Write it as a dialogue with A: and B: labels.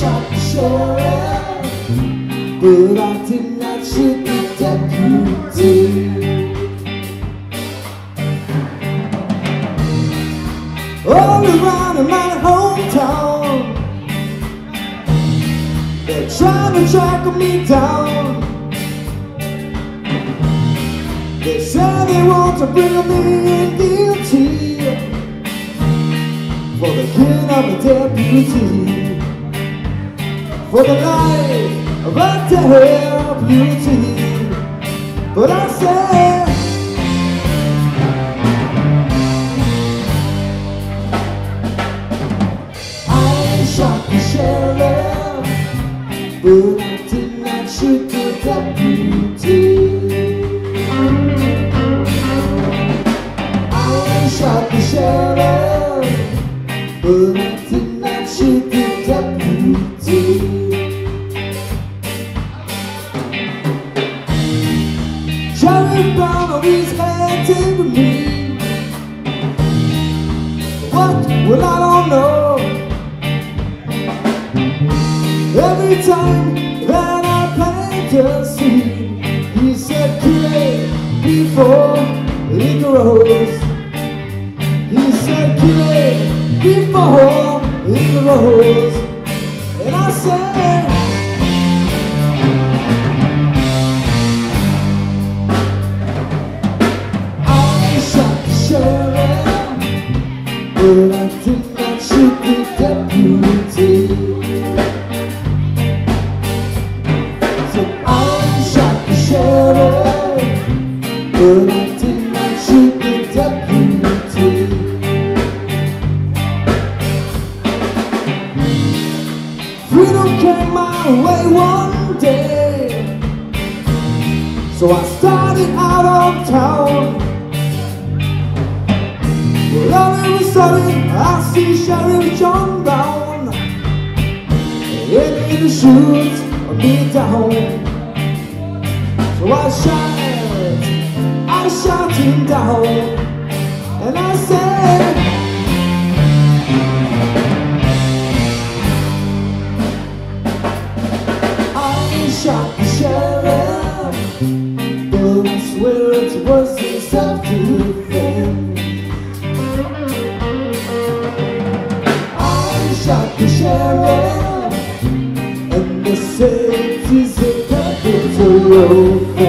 A: But I did not shoot the deputy All around in my hometown. They're trying to track me down. They say they want to bring me in guilty. For the killing of a deputy For the life of a deputy But I say I shot the sheriff But I did not shoot the deputy. I shot the sheriff, but I did not shoot the Every time that I plant a seed, he said, "Pray before it grows." He said, "Kill it before it grows." And I said, came my way one day, so I started out on town. Well, all of a sudden, I see Sheriff John Brown, ready to shoot me down. So I shot, I shot him down, and I said. It was in self-defense. I shot the sheriff, and the he's a capital